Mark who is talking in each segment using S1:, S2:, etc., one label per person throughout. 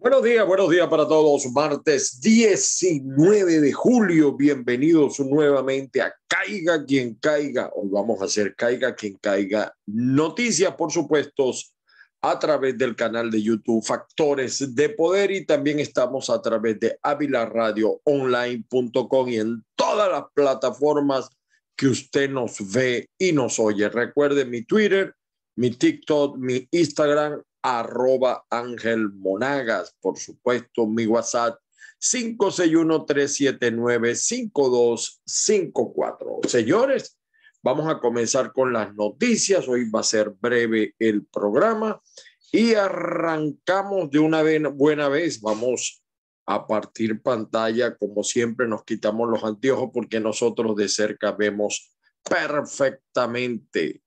S1: Buenos días, buenos días para todos. Martes 19 de julio. Bienvenidos nuevamente a Caiga quien caiga. Hoy vamos a hacer Caiga quien caiga. Noticias, por supuesto, a través del canal de YouTube Factores de Poder y también estamos a través de avilaradioonline.com y en todas las plataformas que usted nos ve y nos oye. Recuerde mi Twitter, mi TikTok, mi Instagram arroba Ángel Monagas, por supuesto, mi WhatsApp 561-379-5254. Señores, vamos a comenzar con las noticias. Hoy va a ser breve el programa y arrancamos de una buena vez. Vamos a partir pantalla, como siempre, nos quitamos los anteojos porque nosotros de cerca vemos perfectamente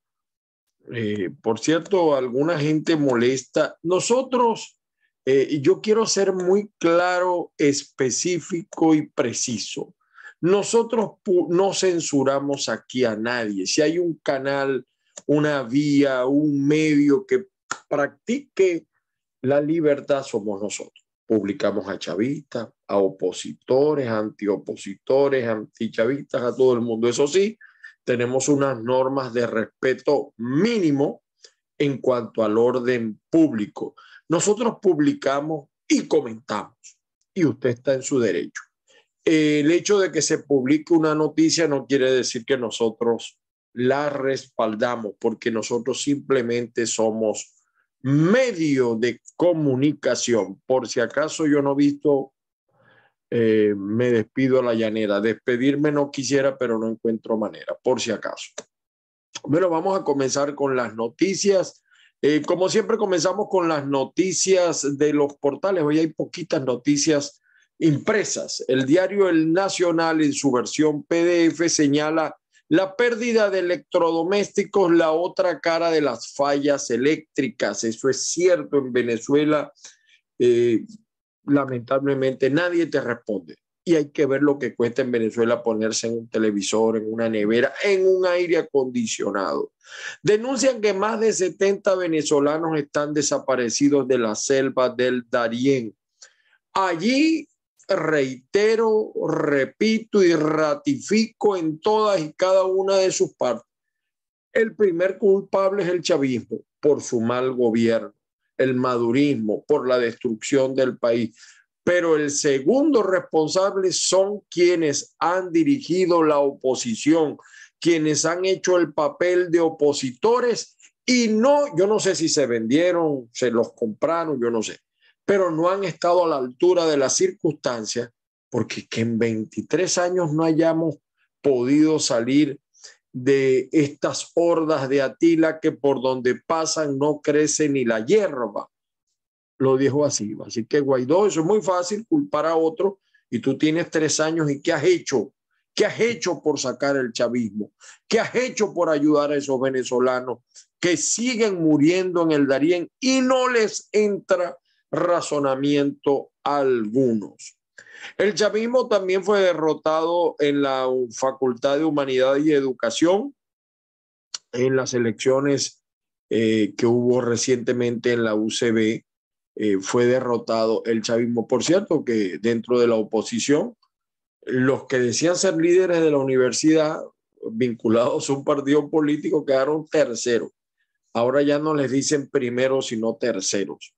S1: eh, por cierto, alguna gente molesta. Nosotros, eh, yo quiero ser muy claro, específico y preciso. Nosotros no censuramos aquí a nadie. Si hay un canal, una vía, un medio que practique la libertad, somos nosotros. Publicamos a chavistas, a opositores, antiopositores, antichavistas, a todo el mundo. Eso sí, tenemos unas normas de respeto mínimo en cuanto al orden público. Nosotros publicamos y comentamos y usted está en su derecho. El hecho de que se publique una noticia no quiere decir que nosotros la respaldamos, porque nosotros simplemente somos medio de comunicación. Por si acaso yo no he visto eh, me despido a la llanera. Despedirme no quisiera, pero no encuentro manera, por si acaso. Bueno, vamos a comenzar con las noticias. Eh, como siempre, comenzamos con las noticias de los portales. Hoy hay poquitas noticias impresas. El diario El Nacional, en su versión PDF, señala la pérdida de electrodomésticos, la otra cara de las fallas eléctricas. Eso es cierto en Venezuela. Eh, lamentablemente nadie te responde. Y hay que ver lo que cuesta en Venezuela ponerse en un televisor, en una nevera, en un aire acondicionado. Denuncian que más de 70 venezolanos están desaparecidos de la selva del Darién. Allí reitero, repito y ratifico en todas y cada una de sus partes. El primer culpable es el chavismo por su mal gobierno el madurismo, por la destrucción del país. Pero el segundo responsable son quienes han dirigido la oposición, quienes han hecho el papel de opositores y no, yo no sé si se vendieron, se los compraron, yo no sé, pero no han estado a la altura de las circunstancias, porque que en 23 años no hayamos podido salir de estas hordas de Atila que por donde pasan no crece ni la hierba. Lo dijo así. Así que Guaidó, eso es muy fácil, culpar a otro y tú tienes tres años y ¿qué has hecho? ¿Qué has hecho por sacar el chavismo? ¿Qué has hecho por ayudar a esos venezolanos que siguen muriendo en el Darién y no les entra razonamiento algunos? El chavismo también fue derrotado en la Facultad de Humanidad y Educación en las elecciones eh, que hubo recientemente en la UCB. Eh, fue derrotado el chavismo. Por cierto, que dentro de la oposición, los que decían ser líderes de la universidad vinculados a un partido político quedaron terceros. Ahora ya no les dicen primeros, sino terceros.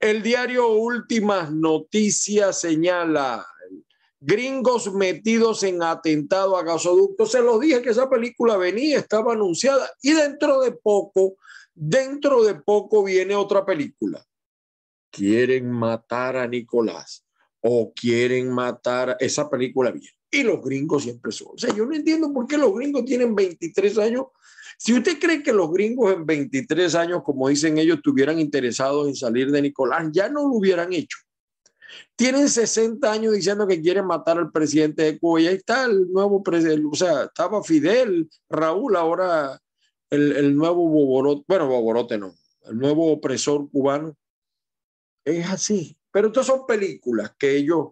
S1: El diario Últimas Noticias señala gringos metidos en atentado a gasoductos. Se los dije que esa película venía, estaba anunciada y dentro de poco, dentro de poco viene otra película. Quieren matar a Nicolás o quieren matar esa película bien. Y los gringos siempre son. O sea, yo no entiendo por qué los gringos tienen 23 años si usted cree que los gringos en 23 años, como dicen ellos, estuvieran interesados en salir de Nicolás, ya no lo hubieran hecho. Tienen 60 años diciendo que quieren matar al presidente de Cuba y ahí está el nuevo presidente, o sea, estaba Fidel, Raúl, ahora el, el nuevo Boborote, bueno, Boborote no, el nuevo opresor cubano. Es así. Pero estas son películas que ellos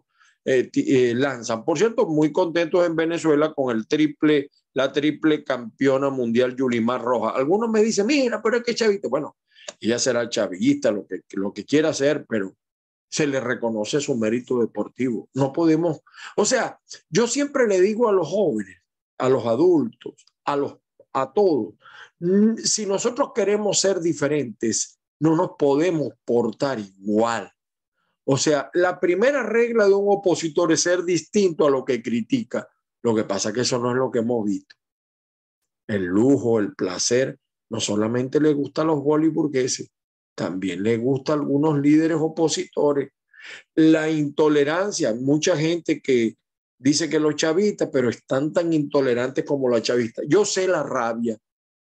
S1: eh, eh, lanzan. Por cierto, muy contentos en Venezuela con el triple la triple campeona mundial Yulimar Roja. Algunos me dicen, mira, pero es que chavito, bueno, ella será chavista, lo que, lo que quiera hacer, pero se le reconoce su mérito deportivo. No podemos, o sea, yo siempre le digo a los jóvenes, a los adultos, a los a todos, mm, si nosotros queremos ser diferentes, no nos podemos portar igual. O sea, la primera regla de un opositor es ser distinto a lo que critica. Lo que pasa es que eso no es lo que hemos visto. El lujo, el placer, no solamente le gusta a los bollywoodburgueses, también le gusta a algunos líderes opositores. La intolerancia, mucha gente que dice que los chavistas, pero están tan intolerantes como los chavistas. Yo sé la rabia,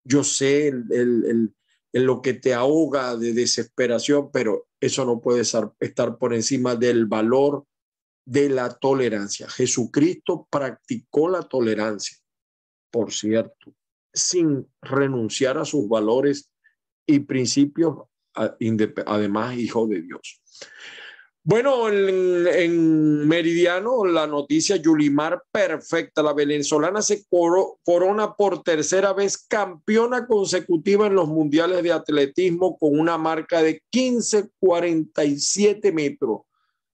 S1: yo sé el, lo que te ahoga de desesperación, pero eso no puede estar por encima del valor de la tolerancia. Jesucristo practicó la tolerancia, por cierto, sin renunciar a sus valores y principios, además hijo de Dios. Bueno, en, Meridiano, la noticia Yulimar perfecta. La venezolana se corona por tercera vez campeona consecutiva en los mundiales de atletismo con una marca de 15,47 metros.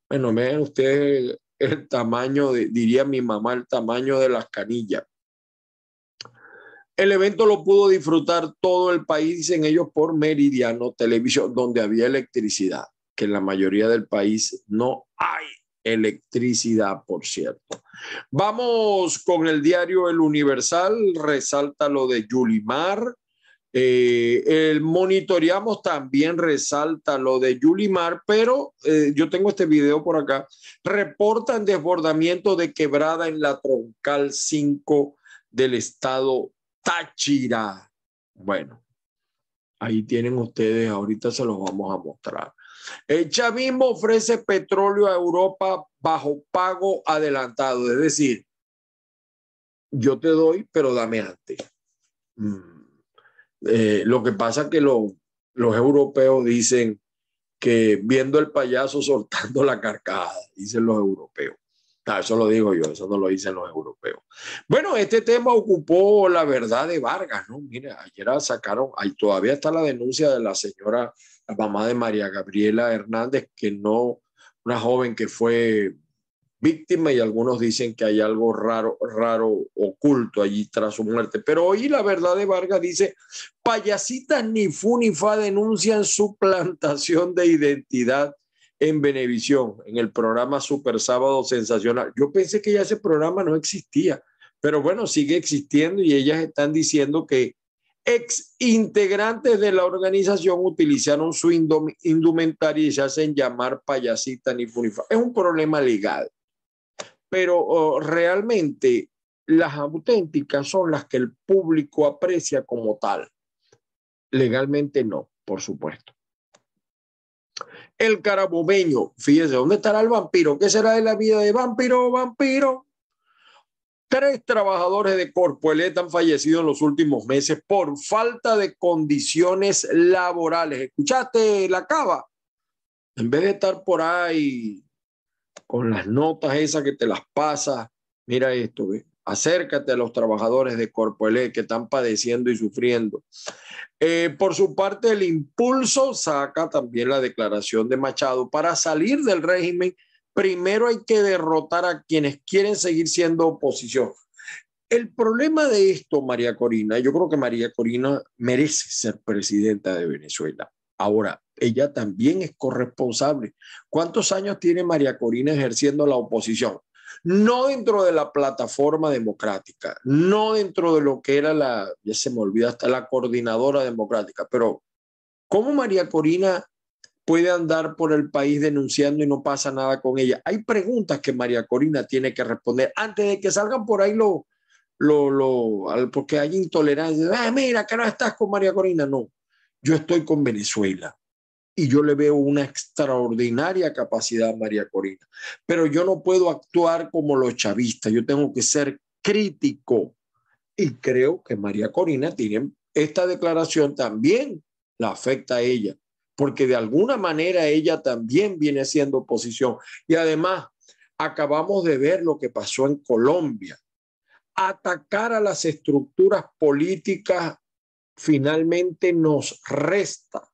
S1: Bueno, vean ustedes el tamaño, diría mi mamá, el tamaño de las canillas. El evento lo pudo disfrutar todo el país, dicen ellos, por Meridiano Televisión, donde había electricidad que en la mayoría del país no hay electricidad, por cierto. Vamos con el diario El Universal, resalta lo de Yulimar. Eh, el monitoreamos también resalta lo de Yulimar, pero eh, yo tengo este video por acá. Reportan desbordamiento de quebrada en la troncal 5 del estado Táchira. Bueno, ahí tienen ustedes, ahorita se los vamos a mostrar. El chavismo ofrece petróleo a Europa bajo pago adelantado, es decir, yo te doy, pero dame antes. Mm. Eh, lo que pasa es que los europeos dicen que viendo el payaso soltando la carcada, dicen los europeos. Ah, eso lo digo yo, eso no lo dicen los europeos. Bueno, este tema ocupó la verdad de Vargas, ¿no? Mire, ayer sacaron, ahí todavía está la denuncia de la señora la mamá de María Gabriela Hernández, que no, una joven que fue víctima y algunos dicen que hay algo raro, raro oculto allí tras su muerte. Pero hoy la verdad de Vargas dice, payasitas ni fu ni fa denuncian suplantación de identidad en Benevisión, en el programa Super Sábado Sensacional. Yo pensé que ya ese programa no existía, pero bueno, sigue existiendo y ellas están diciendo que ex integrantes de la organización utilizaron su indumentaria y se hacen llamar payasita ni funifa. Es un problema legal, pero oh, realmente las auténticas son las que el público aprecia como tal. Legalmente no, por supuesto. El carabobeño, fíjese, ¿dónde estará el vampiro? ¿Qué será de la vida de vampiro, vampiro? Tres trabajadores de Corpoelet han fallecido en los últimos meses por falta de condiciones laborales. ¿Escuchaste la cava? En vez de estar por ahí con las notas esas que te las pasa, mira esto, acércate a los trabajadores de Corpoelet que están padeciendo y sufriendo. Eh, por su parte, el impulso saca también la declaración de Machado para salir del régimen primero hay que derrotar a quienes quieren seguir siendo oposición. El problema de esto, María Corina, yo creo que María Corina merece ser presidenta de Venezuela. Ahora, ella también es corresponsable. ¿Cuántos años tiene María Corina ejerciendo la oposición? No dentro de la plataforma democrática, no dentro de lo que era la, ya se me olvida, hasta la coordinadora democrática, pero ¿cómo María Corina puede andar por el país denunciando y no pasa nada con ella. Hay preguntas que María Corina tiene que responder antes de que salgan por ahí lo, lo, lo porque hay intolerancia. Ah, mira, que no estás con María Corina. No, yo estoy con Venezuela y yo le veo una extraordinaria capacidad a María Corina. Pero yo no puedo actuar como los chavistas, yo tengo que ser crítico. Y creo que María Corina tiene esta declaración también la afecta a ella porque de alguna manera ella también viene siendo oposición. Y además, acabamos de ver lo que pasó en Colombia. Atacar a las estructuras políticas finalmente nos resta.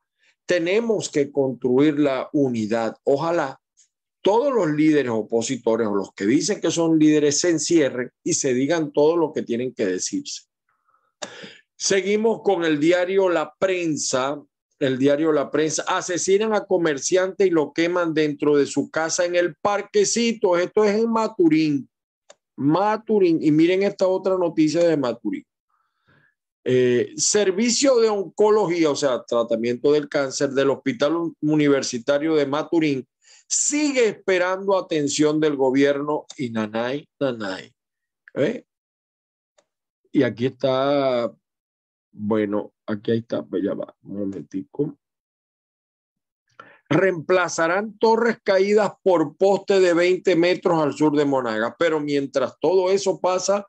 S1: Tenemos que construir la unidad. Ojalá todos los líderes opositores o los que dicen que son líderes se encierren y se digan todo lo que tienen que decirse. Seguimos con el diario La Prensa. El diario La Prensa. Asesinan a comerciante y lo queman dentro de su casa en el parquecito. Esto es en Maturín. Maturín. Y miren esta otra noticia de Maturín. Eh, servicio de oncología, o sea, tratamiento del cáncer del Hospital Universitario de Maturín, sigue esperando atención del gobierno y nanay, nanay. ¿eh? Y aquí está bueno, aquí está, ya va, un momentico. Reemplazarán torres caídas por poste de 20 metros al sur de Monaga, pero mientras todo eso pasa,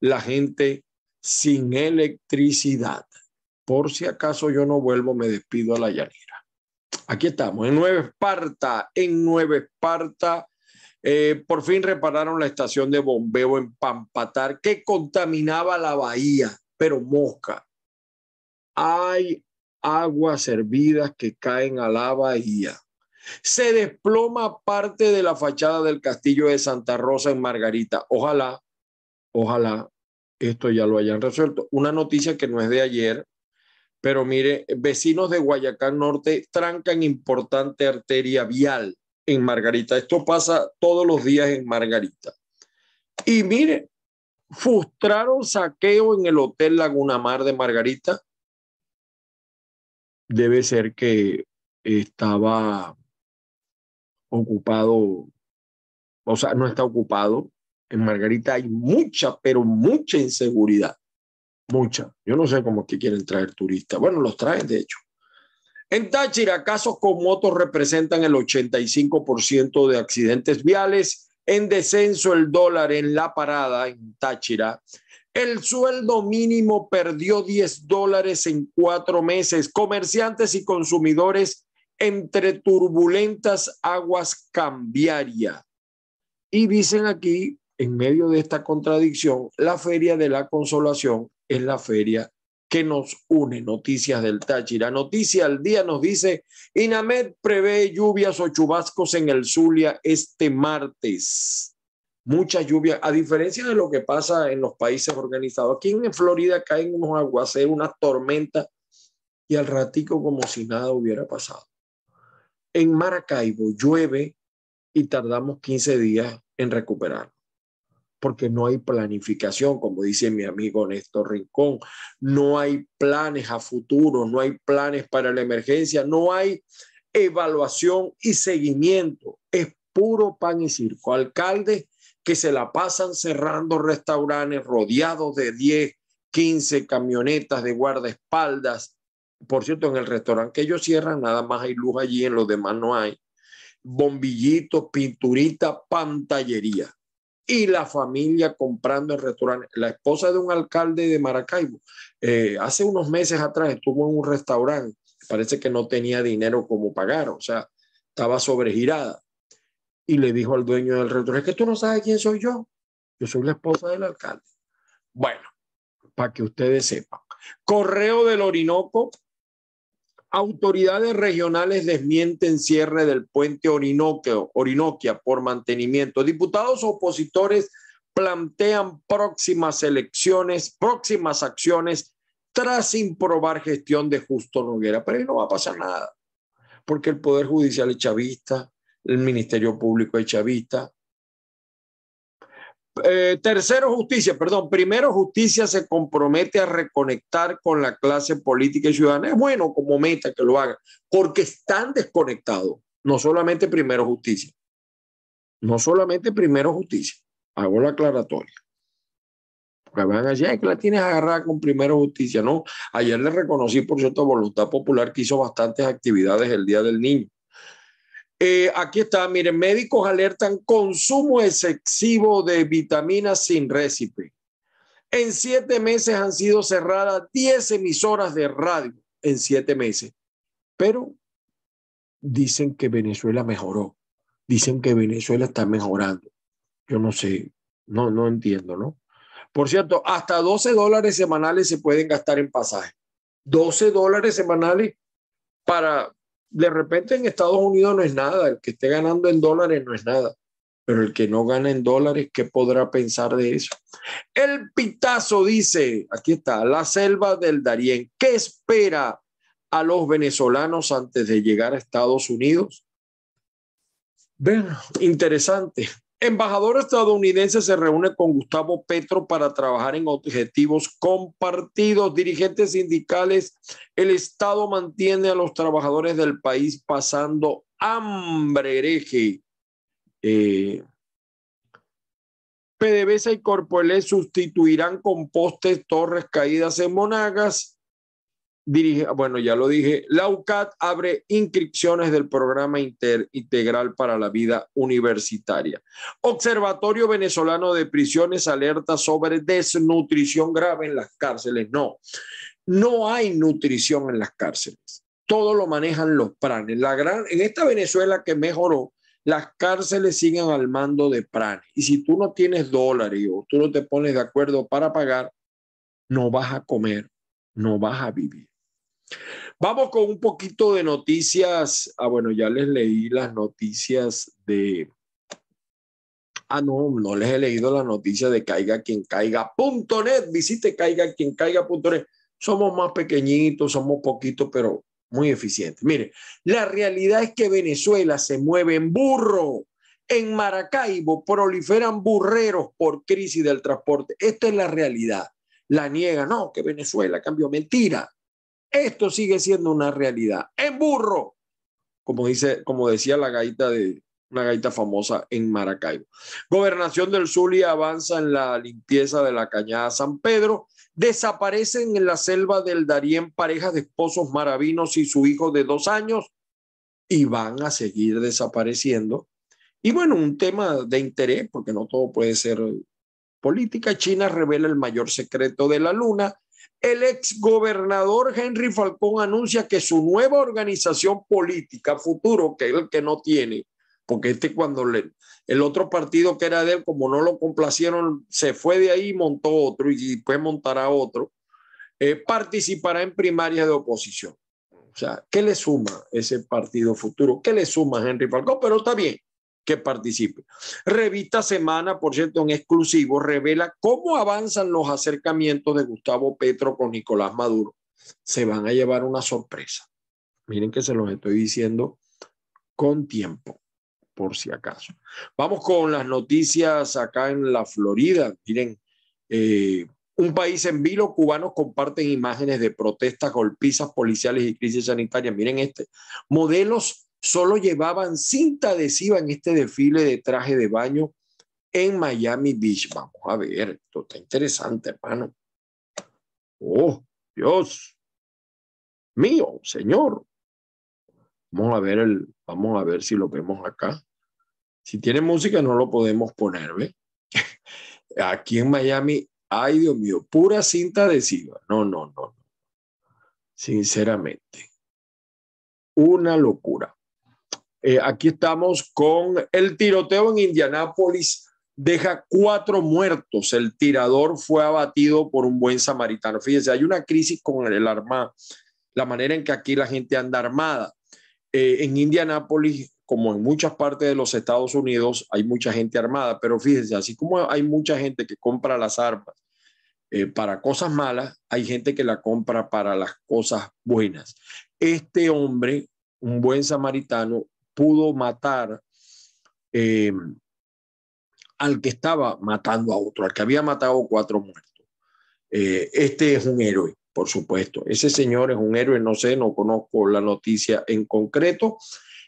S1: la gente sin electricidad. Por si acaso yo no vuelvo, me despido a la llanera. Aquí estamos, en Nueva Esparta, en Nueva Esparta. Eh, por fin repararon la estación de bombeo en Pampatar que contaminaba la bahía, pero mosca hay aguas hervidas que caen a la bahía. Se desploma parte de la fachada del castillo de Santa Rosa en Margarita. Ojalá, ojalá esto ya lo hayan resuelto. Una noticia que no es de ayer, pero mire, vecinos de Guayacán Norte trancan importante arteria vial en Margarita. Esto pasa todos los días en Margarita. Y mire, frustraron saqueo en el Hotel Laguna Mar de Margarita debe ser que estaba ocupado, o sea, no está ocupado. En Margarita hay mucha, pero mucha inseguridad. Mucha. Yo no sé cómo que quieren traer turistas. Bueno, los traen, de hecho. En Táchira, casos con motos representan el 85% de accidentes viales. En descenso el dólar en la parada en Táchira el sueldo mínimo perdió 10 dólares en cuatro meses. Comerciantes y consumidores entre turbulentas aguas cambiaria. Y dicen aquí, en medio de esta contradicción, la Feria de la Consolación es la feria que nos une. Noticias del Táchira. Noticia al día nos dice, Inamed prevé lluvias o chubascos en el Zulia este martes mucha lluvia, a diferencia de lo que pasa en los países organizados. Aquí en Florida caen unos aguaceros, unas tormentas, y al ratico como si nada hubiera pasado. En Maracaibo llueve y tardamos 15 días en recuperar, porque no hay planificación, como dice mi amigo Néstor Rincón, no hay planes a futuro, no hay planes para la emergencia, no hay evaluación y seguimiento, es puro pan y circo. Alcalde que se la pasan cerrando restaurantes rodeados de 10, 15 camionetas de guardaespaldas. Por cierto, en el restaurante que ellos cierran, nada más hay luz allí, en los demás no hay. Bombillitos, pinturita, pantallería. Y la familia comprando el restaurante. La esposa de un alcalde de Maracaibo, eh, hace unos meses atrás estuvo en un restaurante. Parece que no tenía dinero como pagar, o sea, estaba sobregirada y le dijo al dueño del restaurante, es que tú no sabes quién soy yo. Yo soy la esposa del alcalde. Bueno, para que ustedes sepan. Correo del Orinoco. Autoridades regionales desmienten cierre del puente Orinoquia, Orinoquia por mantenimiento. Diputados opositores plantean próximas elecciones, próximas acciones tras improbar gestión de Justo Noguera. Pero ahí no va a pasar nada, porque el Poder Judicial es chavista, el Ministerio Público de Chavista. Eh, tercero, justicia, perdón, primero, justicia se compromete a reconectar con la clase política y ciudadana. Es bueno como meta que lo haga, porque están desconectados. No solamente primero justicia, no solamente primero justicia, hago la aclaratoria. Porque van a decir, que la tienes agarrada con primero justicia. No, ayer le reconocí, por cierto, Voluntad Popular que hizo bastantes actividades el Día del Niño. Eh, aquí está, miren, médicos alertan consumo excesivo de vitaminas sin récipe. En siete meses han sido cerradas 10 emisoras de radio, en siete meses. Pero dicen que Venezuela mejoró. Dicen que Venezuela está mejorando. Yo no sé, no, no entiendo, ¿no? Por cierto, hasta 12 dólares semanales se pueden gastar en pasaje. 12 dólares semanales para de repente en Estados Unidos no es nada, el que esté ganando en dólares no es nada, pero el que no gana en dólares, ¿qué podrá pensar de eso? El Pitazo dice, aquí está, la selva del Darién, ¿qué espera a los venezolanos antes de llegar a Estados Unidos? Ven, interesante. Embajador estadounidense se reúne con Gustavo Petro para trabajar en objetivos compartidos. Dirigentes sindicales, el Estado mantiene a los trabajadores del país pasando hambre hereje. Eh, PDVSA y Corpoelé sustituirán con postes torres caídas en Monagas bueno, ya lo dije, la UCAT abre inscripciones del programa integral para la vida universitaria. Observatorio Venezolano de Prisiones alerta sobre desnutrición grave en las cárceles. No, no hay nutrición en las cárceles. Todo lo manejan los pranes. En esta Venezuela que mejoró, las cárceles siguen al mando de pranes. Y si tú no tienes dólares o tú no te pones de acuerdo para pagar, no vas a comer, no vas a vivir. Vamos con un poquito de noticias. Ah, bueno, ya les leí las noticias de... Ah, no, no les he leído la noticia de caiga quien caiga.net. Visite caiga quien. Somos más pequeñitos, somos poquitos, pero muy eficientes. Mire, la realidad es que Venezuela se mueve en burro. En Maracaibo proliferan burreros por crisis del transporte. Esta es la realidad. La niega, no, que Venezuela cambió. Mentira. Esto sigue siendo una realidad. En burro, como dice, como decía la gaita de una gaita famosa en Maracaibo. Gobernación del Zulia avanza en la limpieza de la cañada San Pedro. Desaparecen en la selva del Darién parejas de esposos maravinos y su hijo de dos años y van a seguir desapareciendo. Y bueno, un tema de interés, porque no todo puede ser política. China revela el mayor secreto de la luna el ex gobernador Henry Falcón anuncia que su nueva organización política, futuro, que es el que no tiene, porque este cuando le, el otro partido que era de él, como no lo complacieron, se fue de ahí y montó otro y después montará otro, eh, participará en primarias de oposición. O sea, ¿qué le suma ese partido futuro? ¿Qué le suma Henry Falcón? Pero está bien, que participe. Revista Semana, por cierto, en exclusivo, revela cómo avanzan los acercamientos de Gustavo Petro con Nicolás Maduro. Se van a llevar una sorpresa. Miren que se los estoy diciendo con tiempo, por si acaso. Vamos con las noticias acá en la Florida. Miren, eh, un país en vilo, cubanos comparten imágenes de protestas, golpizas policiales y crisis sanitaria. Miren este. Modelos solo llevaban cinta adhesiva en este desfile de traje de baño en Miami Beach. Vamos a ver, esto está interesante, hermano. Oh, Dios mío, Señor. Vamos a ver el, vamos a ver si lo vemos acá. Si tiene música no lo podemos poner, ¿ve? Aquí en Miami, ay Dios mío, pura cinta adhesiva. No, no, no. Sinceramente. Una locura. Eh, aquí estamos con el tiroteo en Indianápolis. Deja cuatro muertos. El tirador fue abatido por un buen samaritano. Fíjense, hay una crisis con el arma, la manera en que aquí la gente anda armada. Eh, en Indianápolis, como en muchas partes de los Estados Unidos, hay mucha gente armada, pero fíjense, así como hay mucha gente que compra las armas eh, para cosas malas, hay gente que la compra para las cosas buenas. Este hombre, un buen samaritano, pudo matar eh, al que estaba matando a otro, al que había matado cuatro muertos. Eh, este es un héroe, por supuesto. Ese señor es un héroe, no sé, no conozco la noticia en concreto.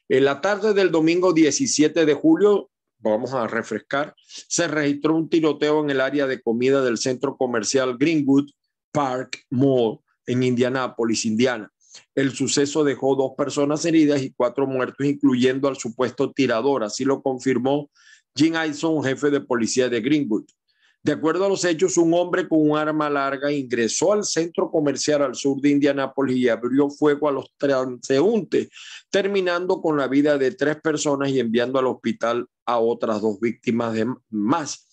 S1: En la tarde del domingo 17 de julio, vamos a refrescar, se registró un tiroteo en el área de comida del centro comercial Greenwood Park Mall en Indianápolis, Indiana. El suceso dejó dos personas heridas y cuatro muertos, incluyendo al supuesto tirador. Así lo confirmó Jim Ison, jefe de policía de Greenwood. De acuerdo a los hechos, un hombre con un arma larga ingresó al centro comercial al sur de Indianápolis y abrió fuego a los transeúntes, terminando con la vida de tres personas y enviando al hospital a otras dos víctimas de más.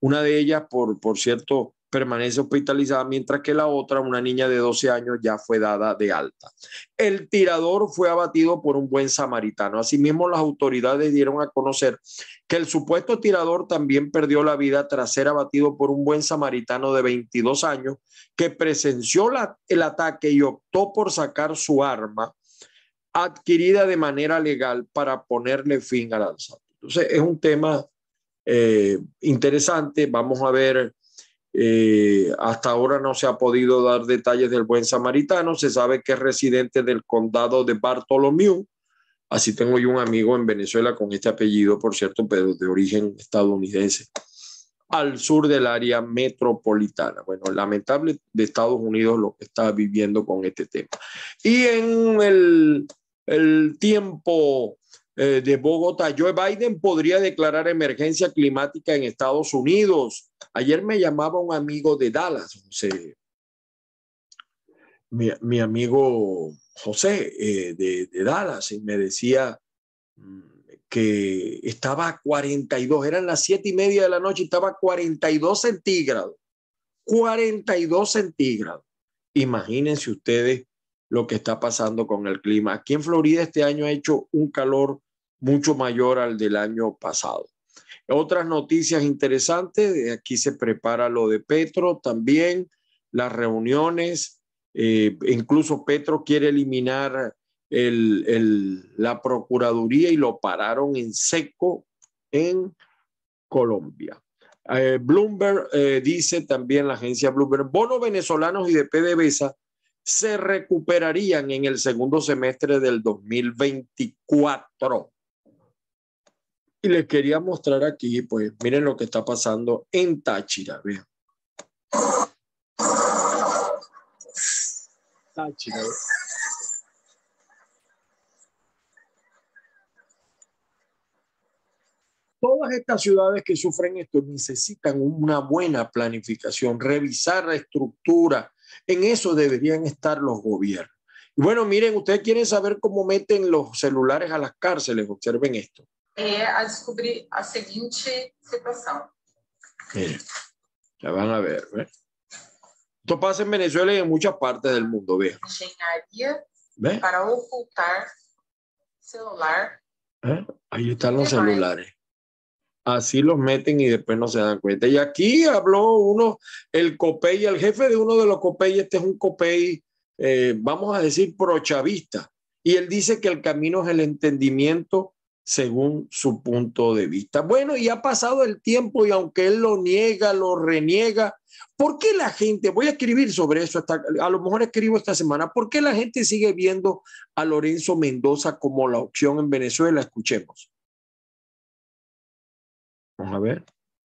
S1: Una de ellas, por, por cierto, permanece hospitalizada, mientras que la otra, una niña de 12 años, ya fue dada de alta. El tirador fue abatido por un buen samaritano. Asimismo, las autoridades dieron a conocer que el supuesto tirador también perdió la vida tras ser abatido por un buen samaritano de 22 años que presenció el ataque y optó por sacar su arma adquirida de manera legal para ponerle fin al asalto. Entonces, es un tema eh, interesante. Vamos a ver eh, hasta ahora no se ha podido dar detalles del buen samaritano. Se sabe que es residente del condado de Bartolomé. Así tengo yo un amigo en Venezuela con este apellido, por cierto, pero de origen estadounidense, al sur del área metropolitana. Bueno, lamentable de Estados Unidos lo que está viviendo con este tema. Y en el, el tiempo eh, de Bogotá. Joe Biden podría declarar emergencia climática en Estados Unidos. Ayer me llamaba un amigo de Dallas, José. Mi, amigo José eh, de, de, Dallas y me decía mm, que estaba a 42, eran las siete y media de la noche estaba a 42 centígrados. 42 centígrados. Imagínense ustedes lo que está pasando con el clima. Aquí en Florida este año ha hecho un calor mucho mayor al del año pasado. Otras noticias interesantes, aquí se prepara lo de Petro también, las reuniones, eh, incluso Petro quiere eliminar la Procuraduría y lo pararon en seco en Colombia. Eh, Bloomberg eh, dice también la agencia Bloomberg, bonos venezolanos y de PDVSA se recuperarían en el segundo semestre del 2024. Y les quería mostrar aquí, pues miren lo que está pasando en Táchira, vean. Táchira. Todas estas ciudades que sufren esto necesitan una buena planificación, revisar la estructura. En eso deberían estar los gobiernos. Bueno, miren, ustedes quieren saber cómo meten los celulares a las cárceles. Observen esto.
S2: É a descobrir a seguinte situação.
S1: Miren, ya van a ver. ¿ve? Esto pasa en Venezuela y en muchas partes del mundo. Vean.
S2: Engenharia para ocultar celular.
S1: ¿Eh? Ahí están los celulares. Así los meten y después no se dan cuenta. Y aquí habló uno, el COPEI, el jefe de uno de los COPEI, este es un COPEI, eh, vamos a decir, prochavista. Y él dice que el camino es el entendimiento según su punto de vista. Bueno, y ha pasado el tiempo y aunque él lo niega, lo reniega, ¿por qué la gente, voy a escribir sobre eso, hasta, a lo mejor escribo esta semana, ¿por qué la gente sigue viendo a Lorenzo Mendoza como la opción en Venezuela? Escuchemos. Vamos a ver.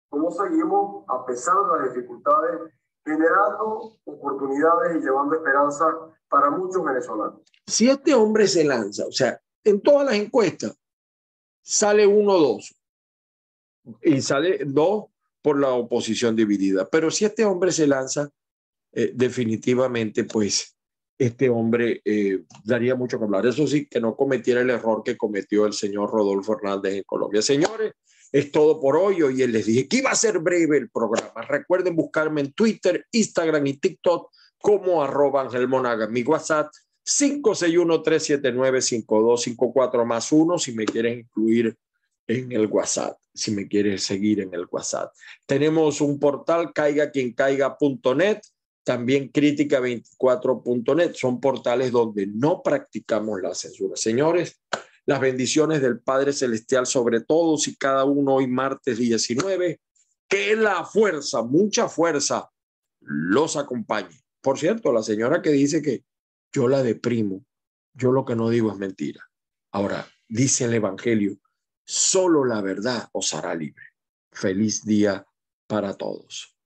S3: ¿Cómo seguimos, a pesar de las dificultades, generando oportunidades y llevando esperanza para muchos venezolanos?
S1: Si este hombre se lanza, o sea, en todas las encuestas, sale uno dos y sale dos por la oposición dividida. Pero si este hombre se lanza, eh, definitivamente, pues este hombre eh, daría mucho que hablar. Eso sí, que no cometiera el error que cometió el señor Rodolfo Hernández en Colombia. Señores, es todo por hoy. Hoy les dije que iba a ser breve el programa. Recuerden buscarme en Twitter, Instagram y TikTok como arroba Ángel Monaga. Mi WhatsApp 561-379-5254 más uno si me quieres incluir en el WhatsApp, si me quieres seguir en el WhatsApp. Tenemos un portal, caiga quien caiga.net, también crítica24.net. Son portales donde no practicamos la censura. Señores, las bendiciones del Padre Celestial sobre todos y cada uno hoy martes 19. Que la fuerza, mucha fuerza, los acompañe. Por cierto, la señora que dice que yo la deprimo, yo lo que no digo es mentira. Ahora, dice el Evangelio, solo la verdad os hará libre. Feliz día para todos.